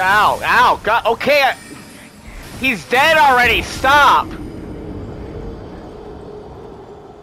Ow, ow, God, okay, I, he's dead already, stop!